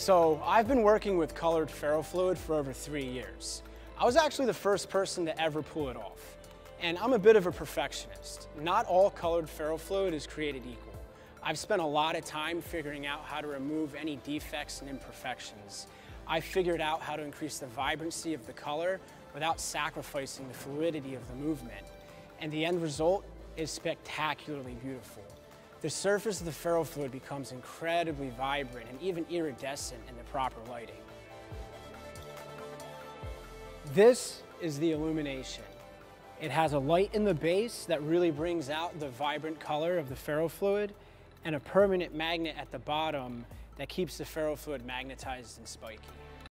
So I've been working with colored ferrofluid for over three years. I was actually the first person to ever pull it off. And I'm a bit of a perfectionist. Not all colored ferrofluid is created equal. I've spent a lot of time figuring out how to remove any defects and imperfections. I figured out how to increase the vibrancy of the color without sacrificing the fluidity of the movement. And the end result is spectacularly beautiful. The surface of the ferrofluid becomes incredibly vibrant and even iridescent in the proper lighting. This is the illumination. It has a light in the base that really brings out the vibrant color of the ferrofluid and a permanent magnet at the bottom that keeps the ferrofluid magnetized and spiky.